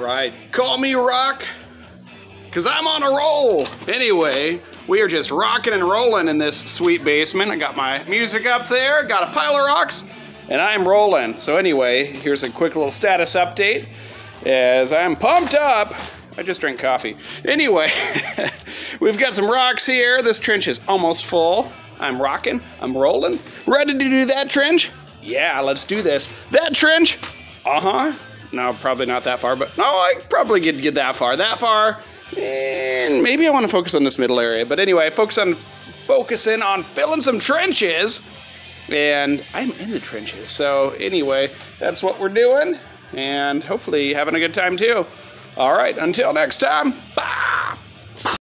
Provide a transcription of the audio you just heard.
right. Call me Rock, because I'm on a roll. Anyway, we are just rocking and rolling in this sweet basement. I got my music up there, got a pile of rocks, and I'm rolling. So anyway, here's a quick little status update. As I'm pumped up, I just drank coffee. Anyway, we've got some rocks here. This trench is almost full. I'm rocking, I'm rolling. Ready to do that trench? Yeah, let's do this. That trench? Uh-huh. No, probably not that far, but no, I probably could get that far. That far, and maybe I want to focus on this middle area. But anyway, focus on focusing on filling some trenches. And I'm in the trenches. So anyway, that's what we're doing. And hopefully having a good time too. All right, until next time, bye.